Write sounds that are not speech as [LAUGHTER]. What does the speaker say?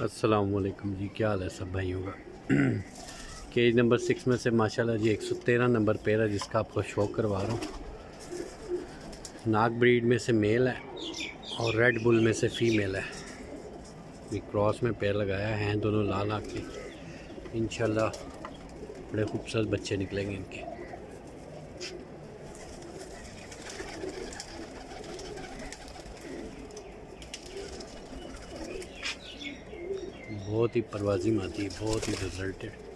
असलकुम जी, क्या हाल है सब भाइयों का? [CLEARS THROAT] केज नंबर सिक्स में से माशाल्लाह जी, एक सौ तेरह नंबर पेयर है जिसका आपको शो करवा रहा हूँ। नाग ब्रीड में से मेल है और रेड बुल में से फीमेल है। ये क्रॉस में पैर लगाया हैं, दोनों लाल आँख। के इन बड़े खूबसूरत बच्चे निकलेंगे इनके। बहुत ही परवाजिम आती है बहुत ही रिजल्टेड